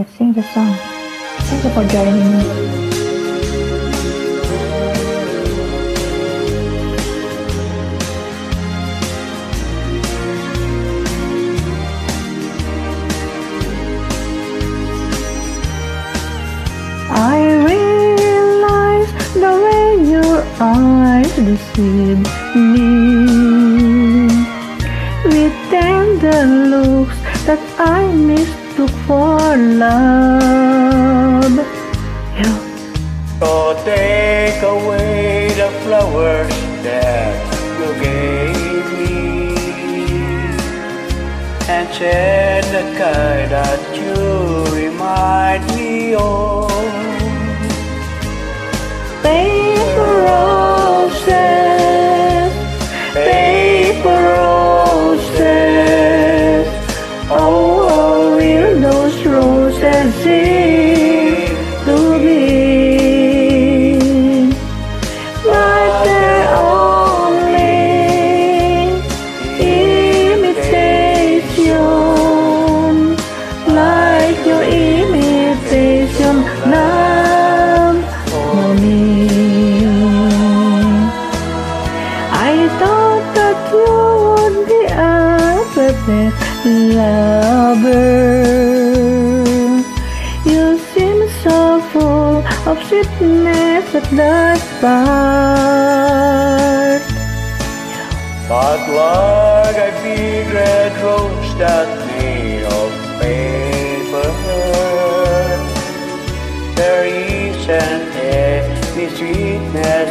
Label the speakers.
Speaker 1: Let's sing the song. Thank you for joining me. I realize the way your eyes deceive me with tender looks that I mistook for love. You
Speaker 2: So take away the flowers that you gave me And shed the kind that you remind me of
Speaker 1: paper roses, paper roses. Oh, I thought that you would be a perfect lover. You seem so full of sweetness at the start.
Speaker 2: But like a big red rose that's made of paper There isn't any sweetness